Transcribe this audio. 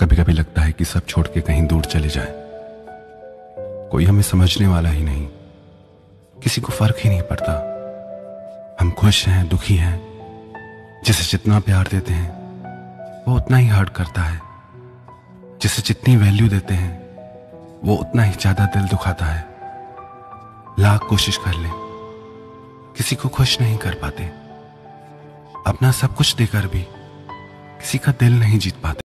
कभी कभी लगता है कि सब छोड़ के कहीं दूर चले जाए। कोई हमें समझने वाला ही नहीं। किसी को फ़र्क ही नहीं पड़ता। हम खुश हैं, दुखी हैं। जिसे जितना प्यार देते हैं, वो उतना ही हर्ट करता है। जिसे जितनी वैल्यू देते हैं, वो उतना ही ज़्यादा दिल दुखाता है। लाख कोशिश कर ले। किसी को खुश नहीं कर पाते। अपना सब कुछ देकर भी किसी का दिल नहीं जीत पाते।